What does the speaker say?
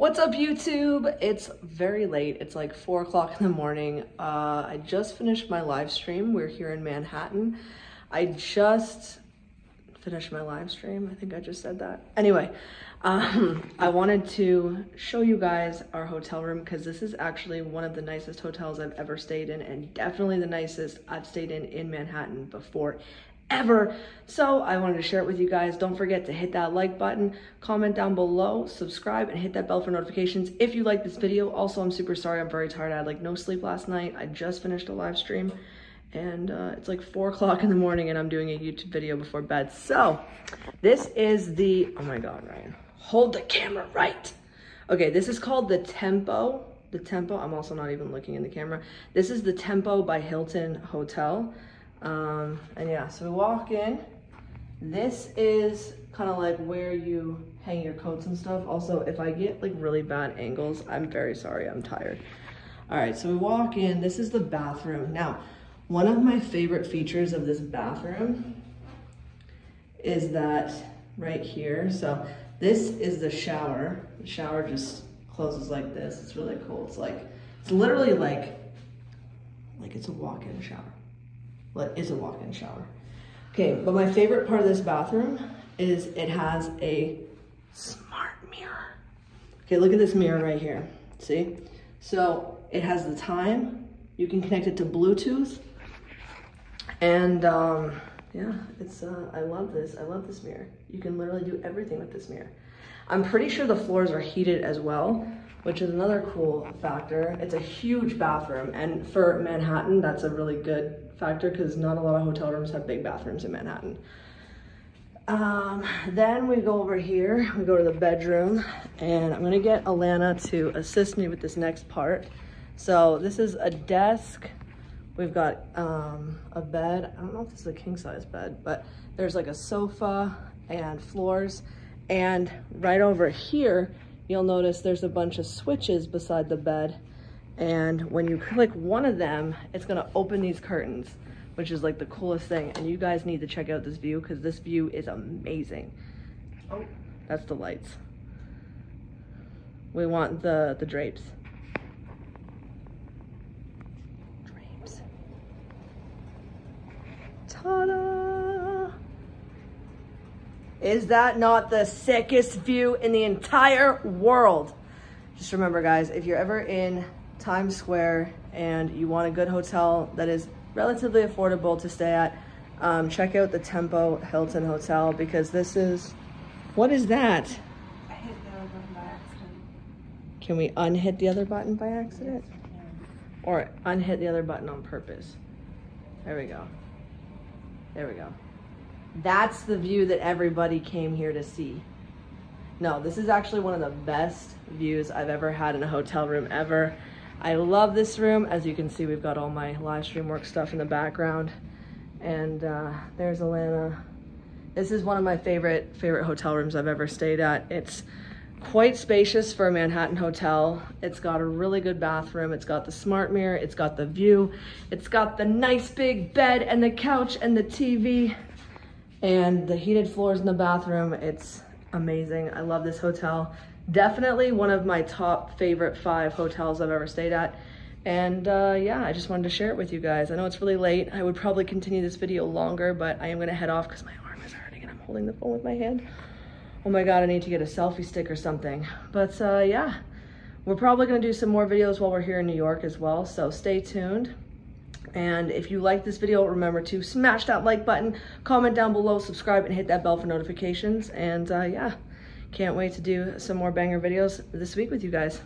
What's up YouTube? It's very late. It's like four o'clock in the morning. Uh, I just finished my live stream. We're here in Manhattan. I just finished my live stream. I think I just said that. Anyway, um, I wanted to show you guys our hotel room because this is actually one of the nicest hotels I've ever stayed in and definitely the nicest I've stayed in in Manhattan before ever. So I wanted to share it with you guys. Don't forget to hit that like button, comment down below, subscribe, and hit that bell for notifications if you like this video. Also, I'm super sorry. I'm very tired. I had like no sleep last night. I just finished a live stream and uh, it's like four o'clock in the morning and I'm doing a YouTube video before bed. So this is the, oh my God, Ryan, hold the camera right. Okay, this is called the Tempo. The Tempo, I'm also not even looking in the camera. This is the Tempo by Hilton Hotel. Um, and yeah, so we walk in. This is kind of like where you hang your coats and stuff. Also, if I get like really bad angles, I'm very sorry, I'm tired. All right, so we walk in, this is the bathroom. Now, one of my favorite features of this bathroom is that right here, so this is the shower. The shower just closes like this. It's really cool. It's like, it's literally like, like it's a walk-in shower but it's a walk-in shower. Okay, but my favorite part of this bathroom is it has a smart mirror. Okay, look at this mirror right here. See? So it has the time. You can connect it to Bluetooth. And um, yeah, it's uh, I love this. I love this mirror. You can literally do everything with this mirror. I'm pretty sure the floors are heated as well, which is another cool factor. It's a huge bathroom, and for Manhattan, that's a really good factor because not a lot of hotel rooms have big bathrooms in Manhattan. Um, then we go over here, we go to the bedroom, and I'm gonna get Alana to assist me with this next part. So this is a desk. We've got um, a bed. I don't know if this is a king size bed, but there's like a sofa and floors. And right over here, you'll notice there's a bunch of switches beside the bed. And when you click one of them, it's gonna open these curtains, which is like the coolest thing. And you guys need to check out this view because this view is amazing. Oh, that's the lights. We want the, the drapes. Drapes. Ta-da! Is that not the sickest view in the entire world? Just remember guys, if you're ever in Times Square and you want a good hotel that is relatively affordable to stay at, um, check out the Tempo Hilton Hotel because this is, what is that? I hit the other button by accident. Can we unhit the other button by accident? Or unhit the other button on purpose? There we go. There we go. That's the view that everybody came here to see. No, this is actually one of the best views I've ever had in a hotel room ever. I love this room. As you can see, we've got all my live stream work stuff in the background. And uh, there's Alana. This is one of my favorite, favorite hotel rooms I've ever stayed at. It's quite spacious for a Manhattan hotel. It's got a really good bathroom. It's got the smart mirror. It's got the view. It's got the nice big bed and the couch and the TV and the heated floors in the bathroom. It's amazing. I love this hotel. Definitely one of my top favorite five hotels I've ever stayed at. And uh, yeah, I just wanted to share it with you guys. I know it's really late. I would probably continue this video longer, but I am gonna head off because my arm is hurting and I'm holding the phone with my hand. Oh my God, I need to get a selfie stick or something. But uh, yeah, we're probably gonna do some more videos while we're here in New York as well. So stay tuned. And if you like this video, remember to smash that like button, comment down below, subscribe, and hit that bell for notifications. And uh, yeah, can't wait to do some more banger videos this week with you guys.